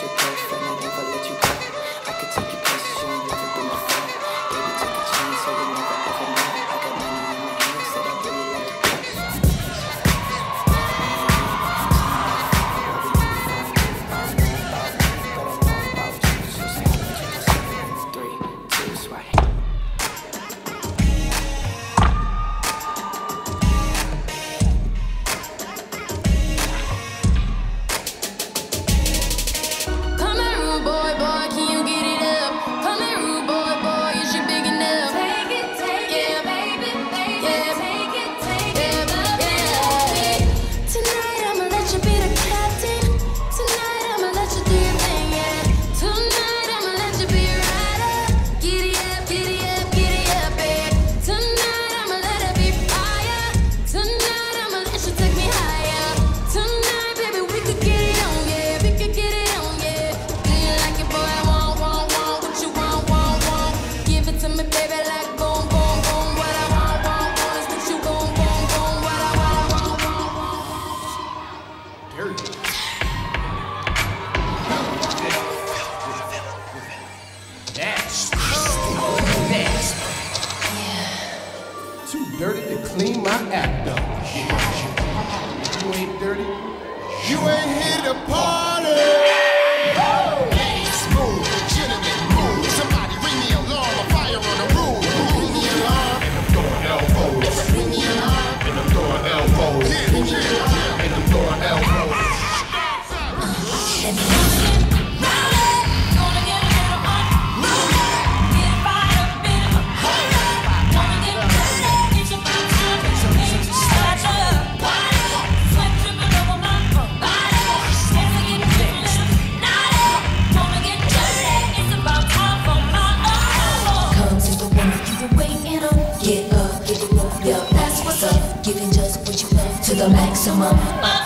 supposed dirty to clean my act up. You ain't dirty. You ain't here to party. the maximum.